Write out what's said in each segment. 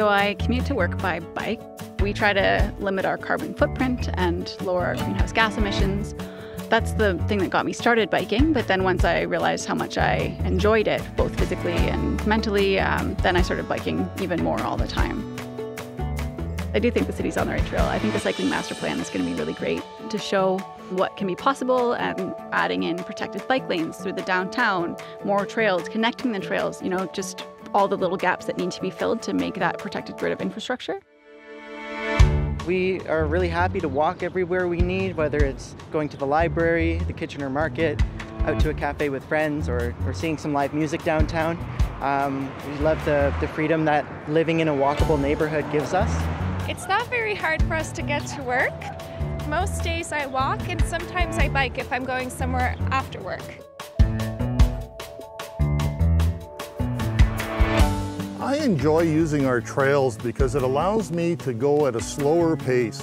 So I commute to work by bike. We try to limit our carbon footprint and lower our greenhouse gas emissions. That's the thing that got me started biking. But then once I realized how much I enjoyed it, both physically and mentally, um, then I started biking even more all the time. I do think the city's on the right trail. I think the cycling master plan is going to be really great to show what can be possible and adding in protected bike lanes through the downtown, more trails, connecting the trails, you know, just all the little gaps that need to be filled to make that protected grid of infrastructure. We are really happy to walk everywhere we need, whether it's going to the library, the Kitchener Market, out to a cafe with friends, or, or seeing some live music downtown. Um, we love the, the freedom that living in a walkable neighborhood gives us. It's not very hard for us to get to work. Most days I walk and sometimes I bike if I'm going somewhere after work. Enjoy using our trails because it allows me to go at a slower pace.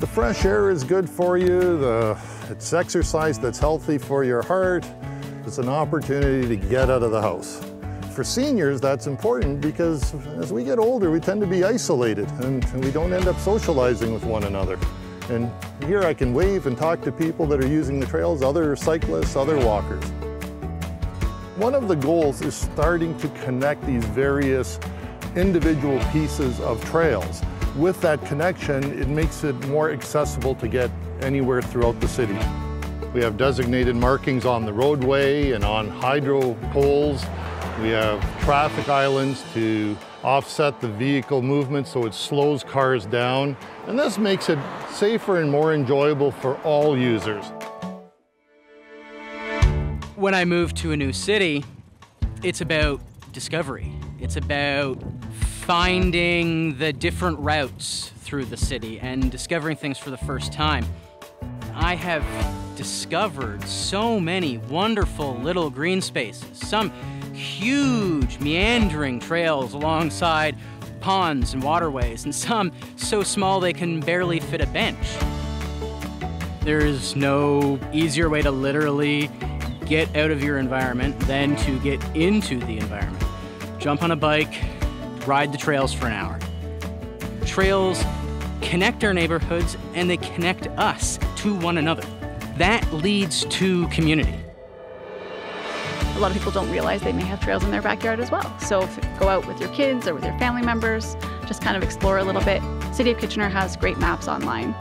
The fresh air is good for you, the, it's exercise that's healthy for your heart, it's an opportunity to get out of the house. For seniors, that's important because as we get older, we tend to be isolated and, and we don't end up socializing with one another. And here I can wave and talk to people that are using the trails, other cyclists, other walkers. One of the goals is starting to connect these various individual pieces of trails. With that connection, it makes it more accessible to get anywhere throughout the city. We have designated markings on the roadway and on hydro poles. We have traffic islands to offset the vehicle movement so it slows cars down. And this makes it safer and more enjoyable for all users. When I move to a new city, it's about discovery. It's about finding the different routes through the city and discovering things for the first time. I have discovered so many wonderful little green spaces, some huge meandering trails alongside ponds and waterways, and some so small they can barely fit a bench. There's no easier way to literally get out of your environment than to get into the environment. Jump on a bike, ride the trails for an hour. Trails connect our neighborhoods and they connect us to one another. That leads to community. A lot of people don't realize they may have trails in their backyard as well. So go out with your kids or with your family members, just kind of explore a little bit. City of Kitchener has great maps online.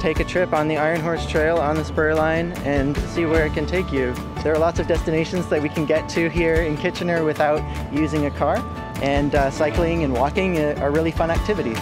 Take a trip on the Iron Horse Trail on the spur line and see where it can take you. There are lots of destinations that we can get to here in Kitchener without using a car, and uh, cycling and walking are really fun activities.